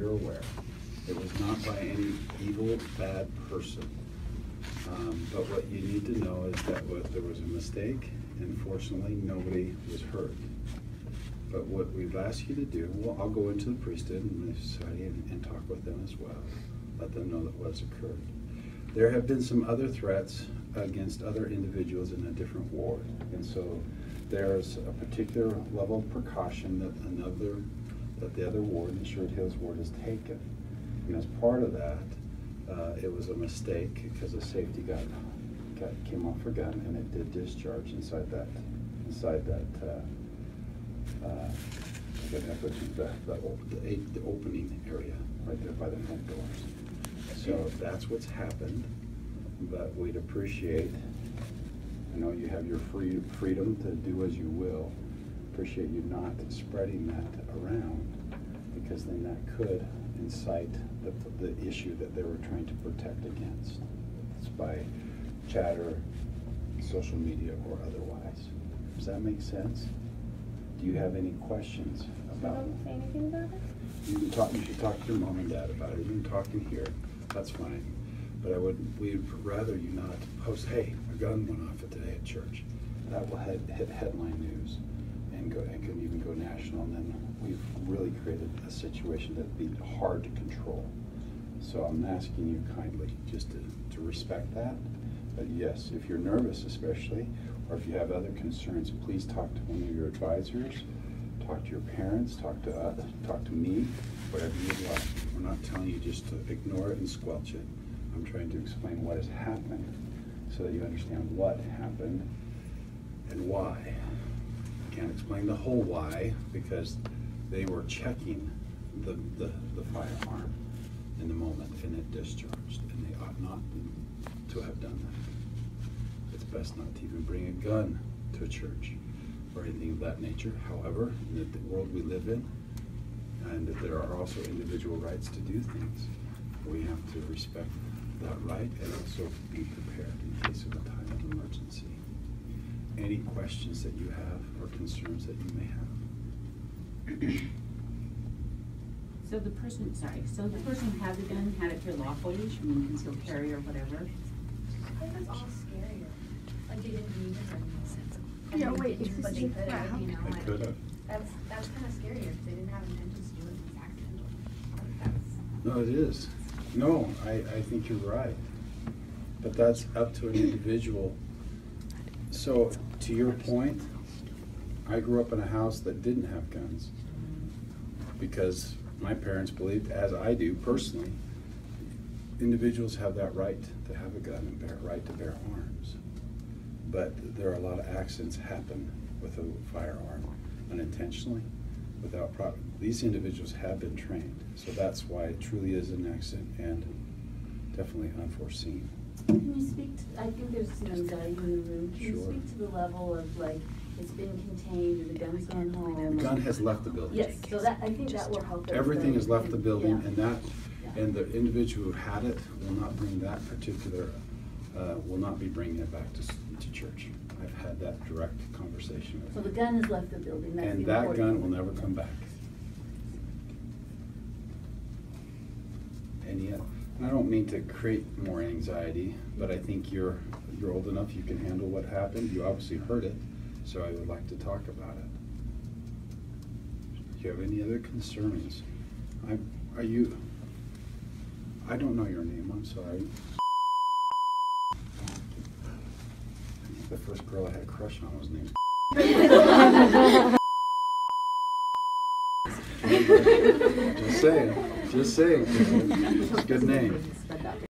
you're aware. It was not by any evil, bad person. Um, But what you need to know is that what, there was a mistake, and fortunately, nobody was hurt. But what we've asked you to do, well, I'll go into the priesthood and the society and, and talk with them as well. Let them know that what's occurred. There have been some other threats against other individuals in a different ward. And so there's a particular level of precaution that another, that the other ward, the Sherwood Hills Ward, is taken. And as part of that, uh, it was a mistake because a safety got, got, came off her gun and it did discharge inside that, inside that, uh, uh, what the, the, the, the opening area, right there by the front doors. So that's what's happened, but we'd appreciate, I know you have your free, freedom to do as you will, appreciate you not spreading that around, because then that could incite the, the issue that they were trying to protect against. It's by chatter, social media, or otherwise. Does that make sense? Do you have any questions about? don't say anything about it? You can talk, you should talk to your mom and dad about it, you can talk in here, that's fine. But I would, we'd rather you not post, hey, a gun went off today at church. That will head, hit headline news and go, and even go national, and then we've really created a situation that'd be hard to control. So I'm asking you kindly, just to, to respect that. But yes, if you're nervous especially, or if you have other concerns, please talk to one of your advisors, talk to your parents, talk to us, talk to me, whatever you'd like. We're not telling you just to ignore it and squelch it. I'm trying to explain what has happened so that you understand what happened and why. Can't explain the whole why because they were checking the, the, the firearm in the moment and it discharged and they ought not to have done that. It's best not to even bring a gun to a church or anything of that nature. However, in the world we live in, and that there are also individual rights to do things, we have to respect that right and also be prepared in case of a time of emergency. Any questions that you have or concerns that you may have? So the person, sorry, so the person who had the gun had it here lawfully, I mean, concealed carry or whatever? I think it's all scarier. Like they didn't need to bring it. Yeah, wait, is But this they in could have, you know, I like, could have. that's, that's kind of scarier because they didn't have intentions to do it as accidental. No, it is. No, I, I think you're right. But that's up to an individual. So, to your point, I grew up in a house that didn't have guns. Because my parents believed, as I do personally, individuals have that right to have a gun and bear, right to bear arms. But there are a lot of accidents happen with a firearm unintentionally, without proper, these individuals have been trained. So that's why it truly is an accident and definitely unforeseen. Can you speak, to- I think there's some anxiety in the room, can you speak to the level of like, it's been contained and the gun's gone home? The gun has left the building. Yes, so that, I think that will help. Everything has left the building Yeah. and that, Yeah. and the individual who had it will not bring that particular, uh, will not be bringing it back to, to church. I've had that direct conversation So the gun has left the building, that's the And that gun will never come back. And yet, and I don't mean to create more anxiety, but I think you're, you're old enough, you can handle what happened. You obviously heard it, so I would like to talk about it. Do you have any other concerns? I, are you, I don't know your name, I'm sorry. The first girl I had a crush on was named Just saying, just saying, good name.